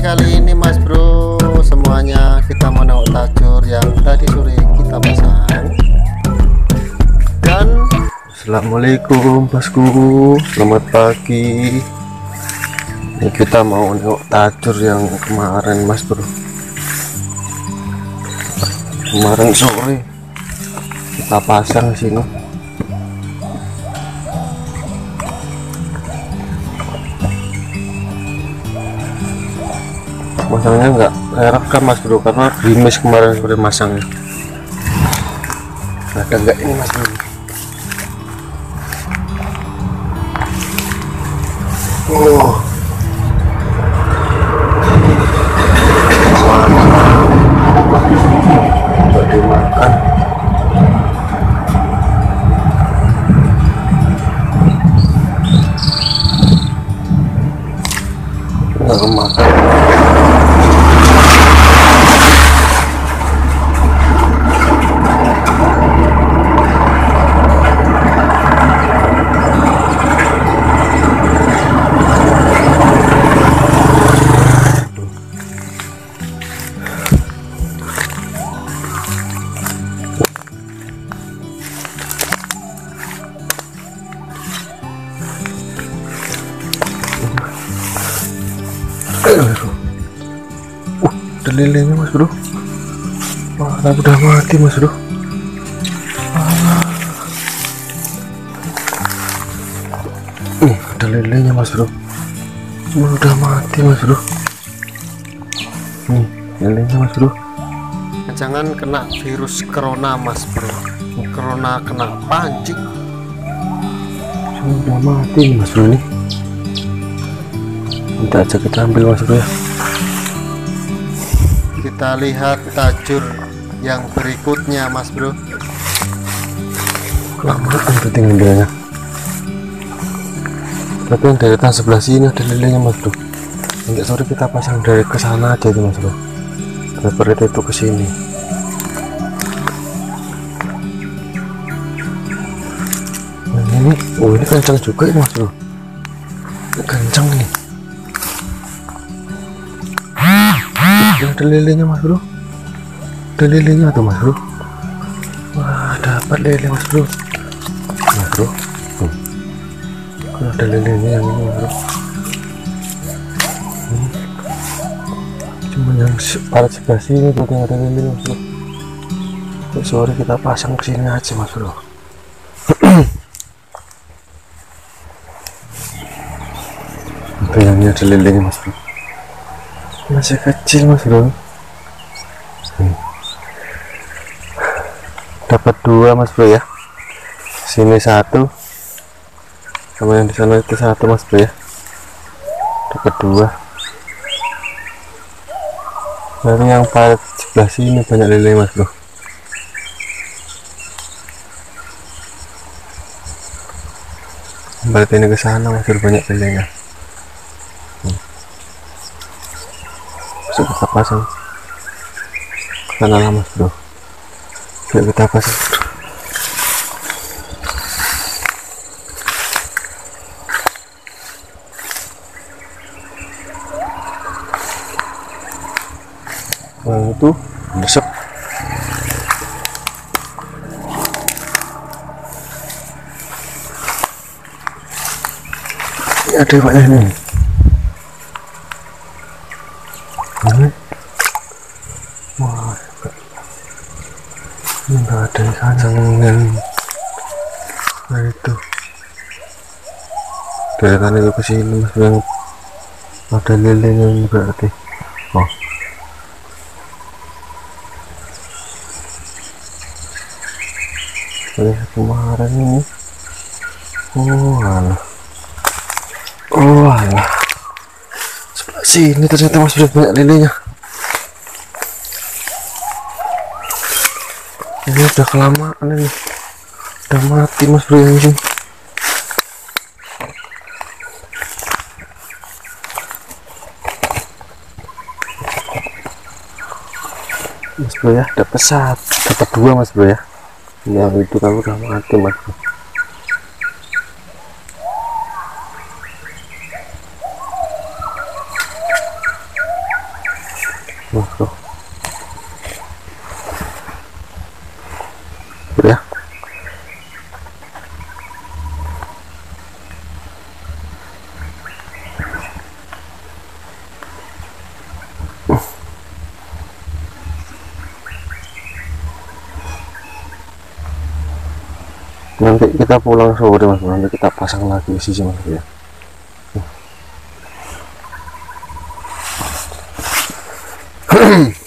kali ini mas bro. Semuanya kita menaruh tajur yang tadi sore kita pasang. Dan Assalamualaikum bosku. Selamat pagi. Ini kita mau nengok tajur yang kemarin mas bro. Kemarin sore kita pasang sini. Masangnya enggak saya rekam mas bro Karena grimis kemarin sore masangnya Ada enggak ini mas bro Oh. Dimakan. Nggak makan. Tapi udah mati mas bro. Ah. Nih, ada lelenya mas bro. Wah, udah mati mas bro. Nih, lelenya mas bro. Jangan kena virus corona mas bro. Corona kena pancing. Sudah mati nih, mas bro ini kita aja kita ambil mas bro ya kita lihat tajur yang berikutnya mas bro. Kelamaan berarti ngambilnya. Tapi yang deretan sebelah sini ada lilenya mas bro. Enggak sore kita pasang dari ke sana aja itu mas bro. Daripada itu ke sini. Nah, ini oh ini kencang juga ini mas bro. Ini kencang nih ada lelenya mas bro ada lelenya tuh mas bro? Wah dapat lele mas bro. Mas bro? Hmm. Ada lelenya yang ini mas bro? Hmm. cuma yang parat sebelah sini tuh yang ada lele mas bro. Oke, sore kita pasang ke sini aja mas bro. Itu yang ini ada lelenya mas bro. Masih kecil mas bro. Hmm. Dapat dua mas bro ya. Sini satu. Sama yang di sana itu satu mas bro ya. Dapat dua. Dari yang pada sebelah sini banyak lele mas bro. Berarti ini ke sana masih banyak lelenya. Bisa kita pasang karena lama bro kita pasang bro. Nah, itu. Besok. Ini ada banyak nih ini enggak ada ikan yang nah itu. Deretan itu ke mas yang ada lelenya ini berarti. Oh. Lihat kemarin ini. Oh alah. Oh alah. Sebelah sini ternyata masih banyak lelenya udah kelamaan ini. Udah mati mas bro ini mas bro ya. Dapat satu dapat dua mas bro ya. Yang itu kan udah mati mas bro. Mas bro nanti kita pulang sore mas. Nanti kita pasang lagi sih mas ya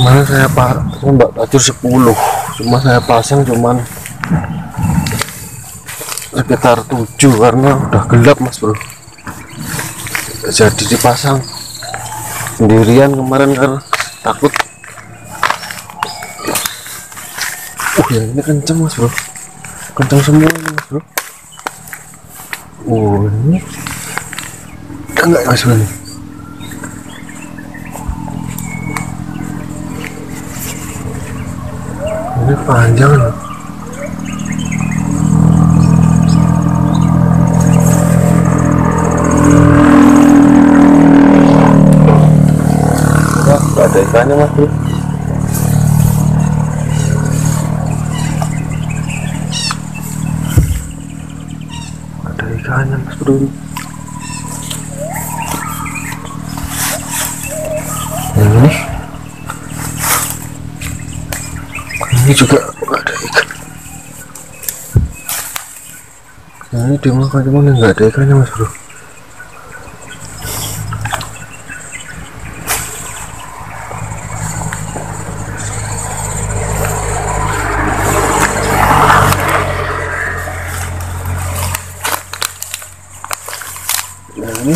mana saya pak mbak bajur 10 cuma saya pasang cuman sekitar 7 karena udah gelap mas bro. Jadi dipasang sendirian kemarin karena takut. Uh ya ini kenceng mas bro. Kenceng semua mas bro. Oh ini. Enggak mas bro. ini ini panjang. Loh ada ikannya mas Nggak ada ikannya mas bro. Ini ini juga nggak ada ikan nah ini dimakan cuman nggak ada ikannya mas bro. Nah ini.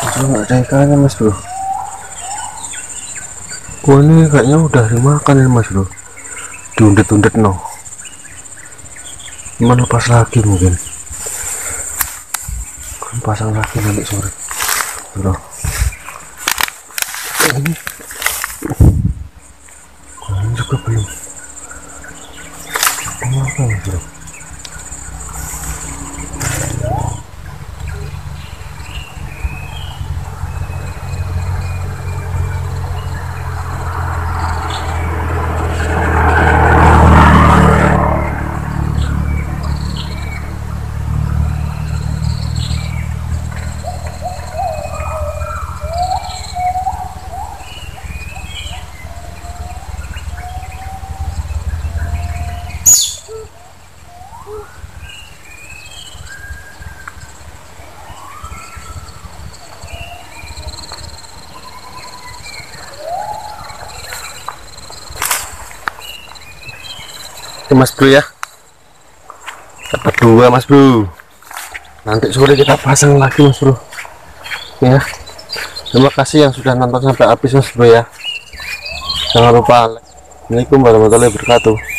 Itu nggak ada ikannya mas bro Wah ini kayaknya udah dimakan ini mas bro. Diundet-undet no. Cuman lepas lagi mungkin. Kan pasang lagi nanti sore. Bro. Ini? Ini juga belum? Dimakan mas bro Mas bro ya. Dapat dua mas bro. Nanti sore kita pasang lagi mas bro. Ya. Terima kasih yang sudah nonton sampai habis mas bro ya. Jangan lupa. Assalamualaikum warahmatullahi wabarakatuh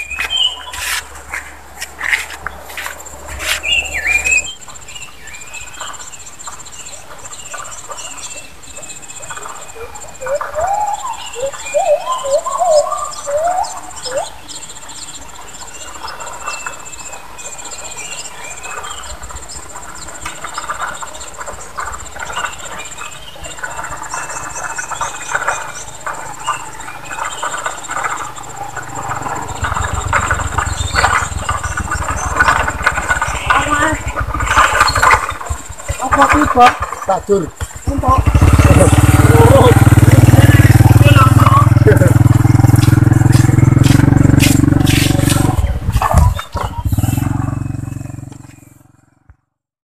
kopi pak tak jur entok